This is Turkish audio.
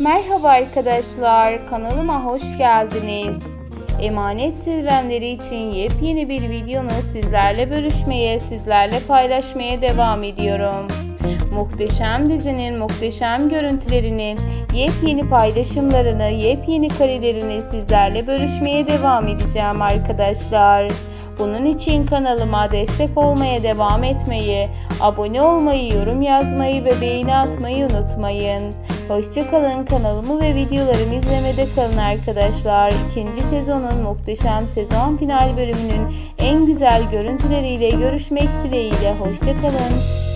Merhaba arkadaşlar, kanalıma hoş geldiniz. Emanet serüvenleri için yepyeni bir videonu sizlerle bölüşmeye, sizlerle paylaşmaya devam ediyorum. Muhteşem dizinin muhteşem görüntülerini, yepyeni paylaşımlarını, yepyeni karelerini sizlerle bölüşmeye devam edeceğim arkadaşlar. Bunun için kanalıma destek olmaya devam etmeyi, abone olmayı, yorum yazmayı ve beğeni atmayı unutmayın. Hoşçakalın kanalımı ve videolarımı izlemede kalın arkadaşlar. İkinci sezonun muhteşem sezon final bölümünün en güzel görüntüleriyle görüşmek dileğiyle. Hoşçakalın.